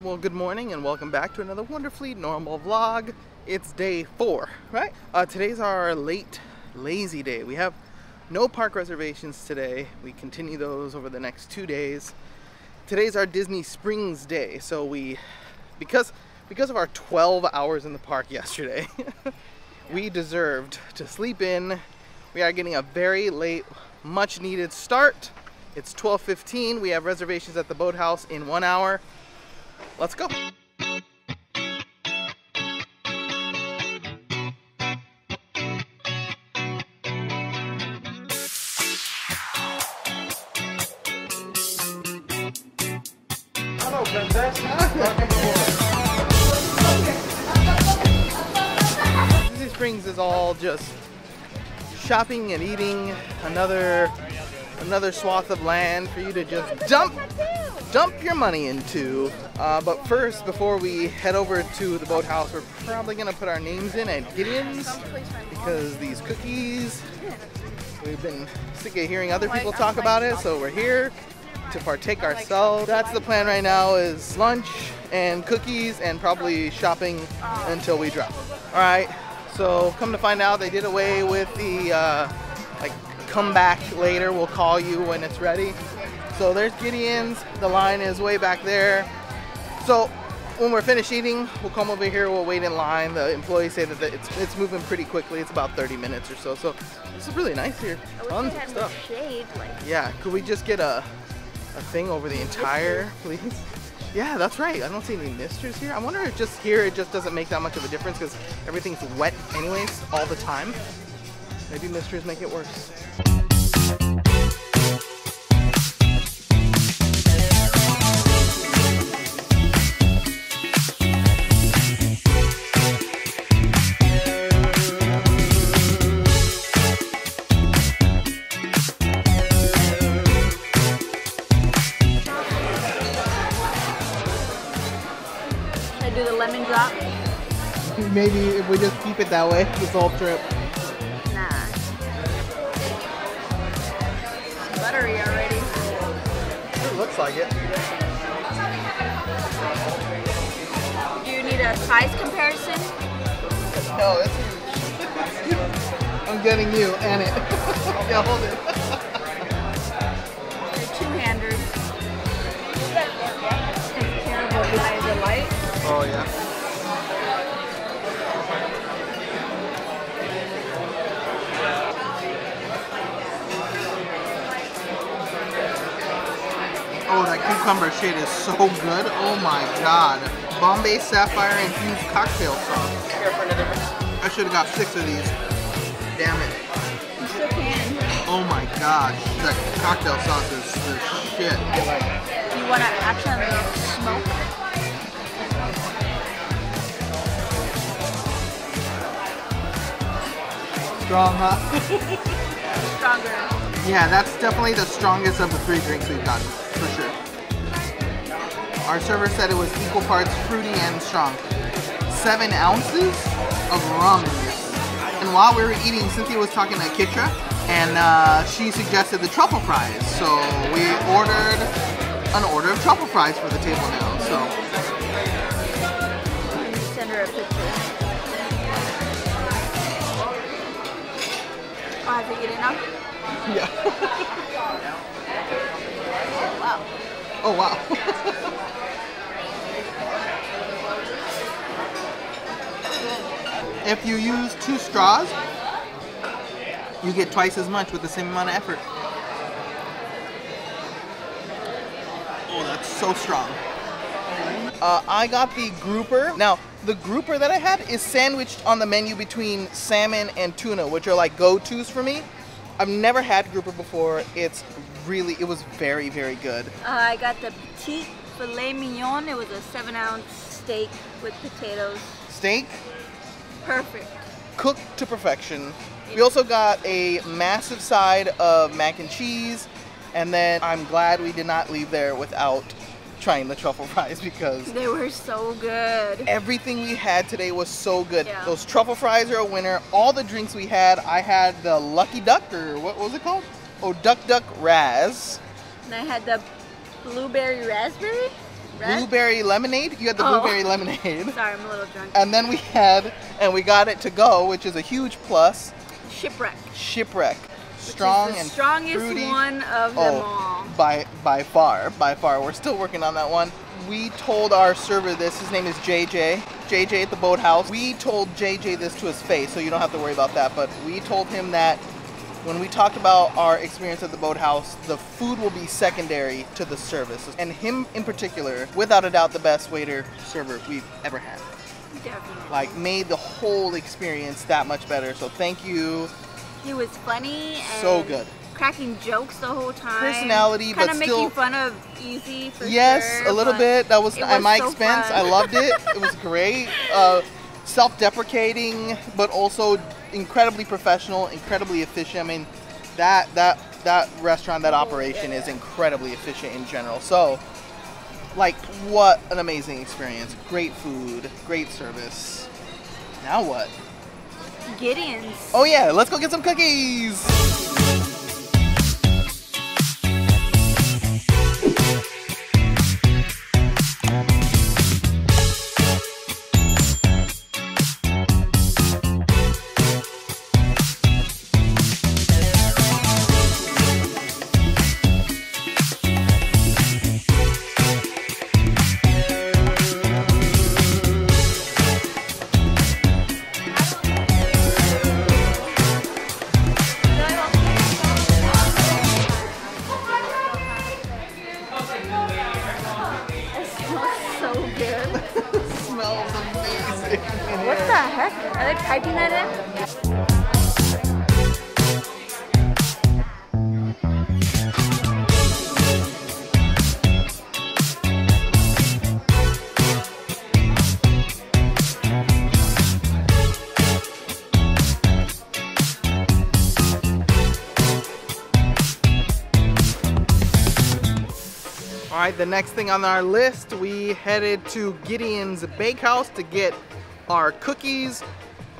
Well, good morning and welcome back to another wonderfully normal vlog. It's day four, right? Uh, today's our late, lazy day. We have no park reservations today. We continue those over the next two days. Today's our Disney Springs day, so we, because because of our 12 hours in the park yesterday, we deserved to sleep in. We are getting a very late, much needed start. It's 12.15. We have reservations at the boathouse in one hour. Let's go. Hello, princess. Disney Springs is all just shopping and eating. Another another swath of land for you to just dump dump your money into. Uh, but first, before we head over to the boathouse, we're probably gonna put our names in at Gideon's because these cookies, we've been sick of hearing other people talk about it, so we're here to partake ourselves. That's the plan right now is lunch and cookies and probably shopping until we drop. All right, so come to find out they did away with the uh, like come back later, we'll call you when it's ready. So there's Gideon's. The line is way back there. So when we're finished eating, we'll come over here. We'll wait in line. The employees say that it's it's moving pretty quickly. It's about 30 minutes or so. So this is really nice here. I wish Tons of stuff. shade, like Yeah. Could we just get a a thing over the entire, please? Yeah, that's right. I don't see any misters here. I wonder if just here it just doesn't make that much of a difference because everything's wet anyways all the time. Maybe misters make it worse. Drop? Maybe if we just keep it that way this whole trip. Nah. Buttery already. It looks like it. Do you need a size comparison? No, it's I'm getting you and it. yeah, hold it. Two-handers. Take care of what lies the light. Oh yeah. Oh, that cucumber shit is so good. Oh my god. Bombay Sapphire infused cocktail sauce. I should have got six of these. Damn it. You still can. Oh my gosh. That cocktail sauce is the shit. Do you want to actually smoke? Strong, huh? Stronger. Yeah, that's definitely the strongest of the three drinks we've gotten, for sure. Our server said it was equal parts fruity and strong. Seven ounces of rum. And while we were eating, Cynthia was talking to Kitra, and uh, she suggested the truffle fries. So we ordered an order of truffle fries for the table now. So send her a picture. Oh, have to eat it now? yeah. Wow. oh wow. if you use two straws, you get twice as much with the same amount of effort. Oh, that's so strong. Uh, I got the grouper. Now, the grouper that I had is sandwiched on the menu between salmon and tuna, which are like go-tos for me. I've never had grouper before. It's really, it was very, very good. Uh, I got the petite filet mignon. It was a seven ounce steak with potatoes. Steak, Perfect. cooked to perfection. We also got a massive side of mac and cheese, and then I'm glad we did not leave there without trying the truffle fries because They were so good. everything we had today was so good. Yeah. Those truffle fries are a winner. All the drinks we had, I had the Lucky Duck or what was it called? Oh, Duck Duck Raz. And I had the blueberry raspberry. Red? blueberry lemonade. You had the Oh. blueberry lemonade. Sorry, I'm a little drunk. And then we had, and we got it to go, which is a huge plus. Shipwreck. Shipwreck, which strong and strongest fruity. one of them Oh, all. by by far, by far. We're still working on that one. We told our server this. His name is JJ. JJ at the boathouse. We told JJ this to his face, so you don't have to worry about that. But we told him that when we talked about our experience at the boathouse, the food will be secondary to the service. And him in particular, without a doubt, the best waiter server we've ever had. Definitely. Like made the whole experience that much better. So thank you. He was funny and So good. cracking jokes the whole time. Personality, kind but of still- making fun of Easy for yes, sure, a little bit. That was it at my so expense. fun. I loved it. It was great. Uh, self-deprecating, but also incredibly professional, incredibly efficient. I mean, that that that restaurant, that operation is incredibly efficient in general. So, like, what an amazing experience! Great food, great service. Now what? Gideon's. Oh yeah, let's go get some cookies. The next thing on our list, we headed to Gideon's Bakehouse to get our cookies.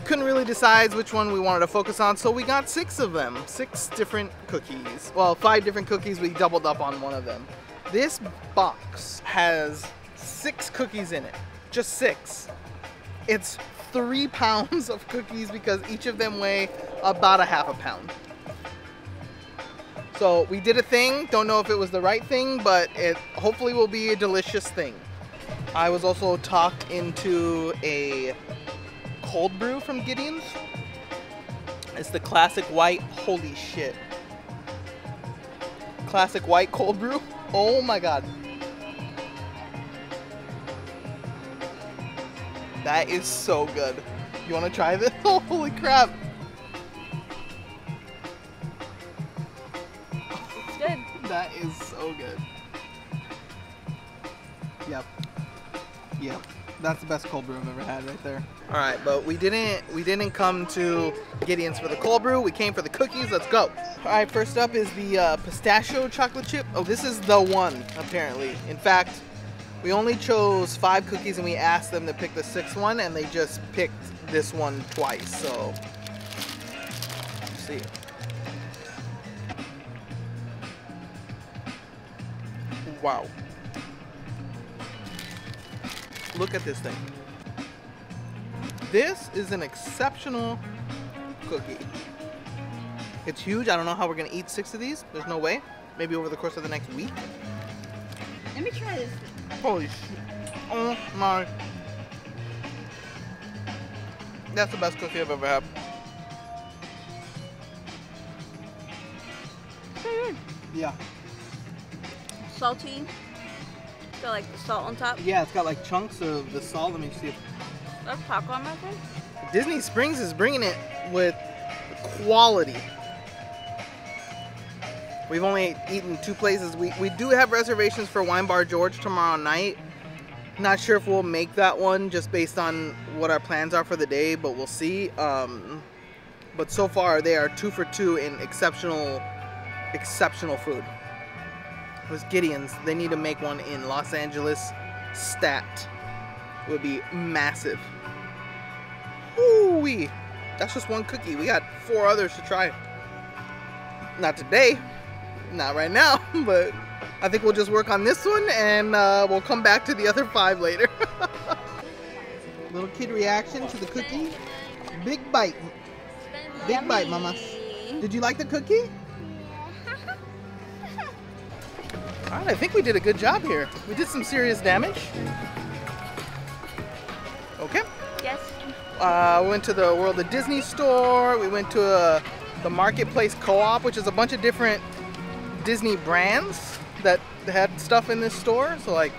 Couldn't really decide which one we wanted to focus on, so we got six of them. Six different cookies. Well, five different cookies, we doubled up on one of them. This box has six cookies in it. Just six. It's three pounds of cookies because each of them weigh about a half a pound. So we did a thing. Don't know if it was the right thing, but it hopefully will be a delicious thing. I was also talked into a cold brew from Gideon's. It's the classic white. Holy shit. Classic white cold brew. Oh my god. That is so good. You want to try this? Holy crap. Good. Yep. Yep. That's the best cold brew I've ever had right there. All right, but we didn't we didn't come to Gideon's for the cold brew. We came for the cookies. Let's go. All right, first up is the uh, pistachio chocolate chip. Oh, this is the one apparently. In fact, we only chose five cookies and we asked them to pick the sixth one, and they just picked this one twice. So, let's see. Wow. Look at this thing. This is an exceptional cookie. It's huge. I don't know how we're gonna eat six of these. There's no way. Maybe over the course of the next week. Let me try this. Holy shit. Oh my. That's the best cookie I've ever had. Very good. Yeah. Salty. Got like the salt on top. Yeah, it's got like chunks of the salt. Let me see. That's popcorn, I think. Disney Springs is bringing it with quality. We've only eaten two places. We, we do have reservations for Wine Bar George tomorrow night. Not sure if we'll make that one just based on what our plans are for the day, but we'll see. Um, but so far, they are two for two in exceptional, exceptional food. Was Gideon's. They need to make one in Los Angeles. Stat would be massive. Ooh-wee. That's just one cookie. We got four others to try. Not today. Not right now, but I think we'll just work on this one and uh, we'll come back to the other five later. Little kid reaction to the cookie. Big bite. Big bite, mama. Did you like the cookie? All right, I think we did a good job here. We did some serious damage. Okay. Yes. Uh, we went to the World of Disney store. We went to uh, the Marketplace Co-op, which is a bunch of different Disney brands that had stuff in this store. So like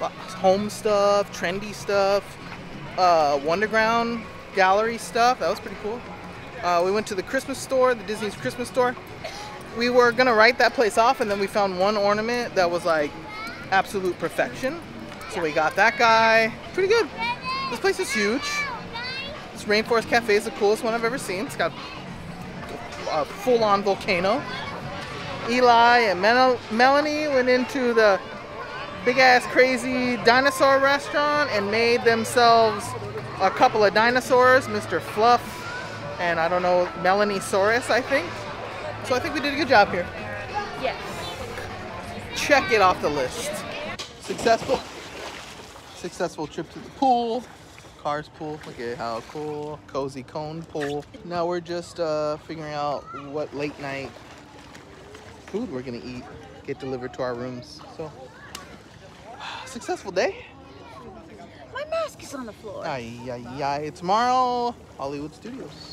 home stuff, trendy stuff, uh, Wonderground gallery stuff. That was pretty cool. Uh, we went to the Christmas store, the Disney's Christmas store. We were gonna write that place off, and then we found one ornament that was like absolute perfection. So we got that guy. Pretty good. This place is huge. This Rainforest Cafe is the coolest one I've ever seen. It's got a full-on volcano. Eli and Mel Melanie went into the big-ass crazy dinosaur restaurant and made themselves a couple of dinosaurs, Mr. Fluff and I don't know, Melanie Saurus, I think. So I think we did a good job here. Yes. Check it off the list. Successful. Successful trip to the pool. Cars pool. Look at how cool. Cozy cone pool. Now we're just uh, figuring out what late night food we're gonna eat. Get delivered to our rooms. So, successful day. My mask is on the floor. Ay, ay, ay. Tomorrow, Hollywood Studios.